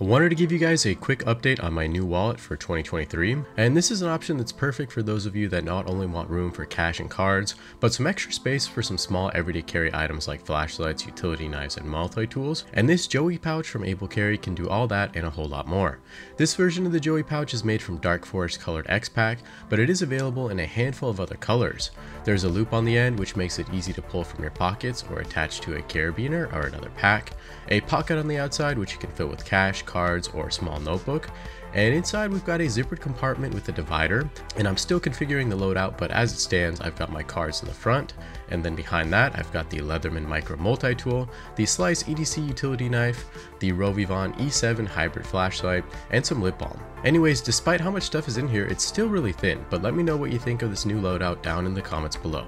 I wanted to give you guys a quick update on my new wallet for 2023, and this is an option that's perfect for those of you that not only want room for cash and cards, but some extra space for some small everyday carry items like flashlights, utility knives, and multi-tools, and this Joey pouch from Able Carry can do all that and a whole lot more. This version of the Joey pouch is made from Dark Forest colored X-Pac, but it is available in a handful of other colors. There's a loop on the end which makes it easy to pull from your pockets or attach to a carabiner or another pack, a pocket on the outside which you can fill with cash, cards, or a small notebook. And inside we've got a zippered compartment with a divider, and I'm still configuring the loadout, but as it stands, I've got my cards in the front, and then behind that, I've got the Leatherman Micra Multi-Tool, the Slice EDC utility knife, the RovyVon E7 hybrid flashlight, and some lip balm. Anyways, despite how much stuff is in here, it's still really thin, but let me know what you think of this new loadout down in the comments below.